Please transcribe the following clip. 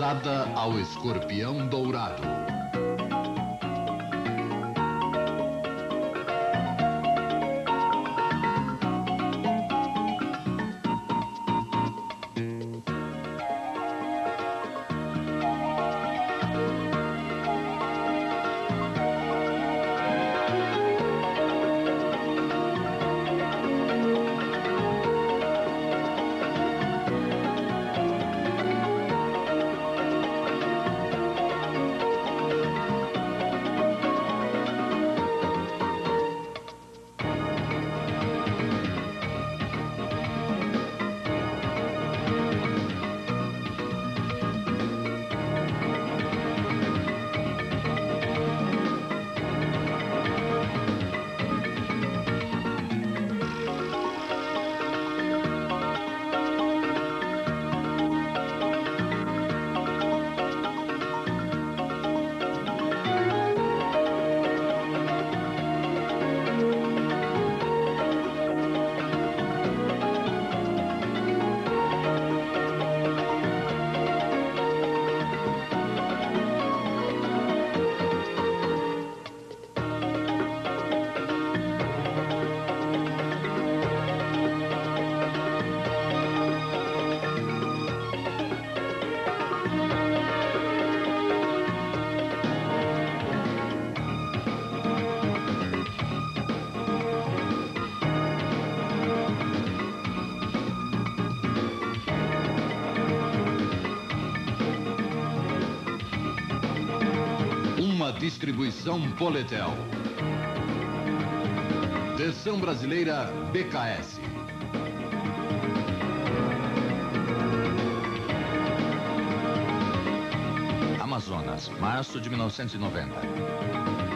caçada ao escorpião dourado. Distribuição Poletel. Versão brasileira BKS. Amazonas, março de 1990.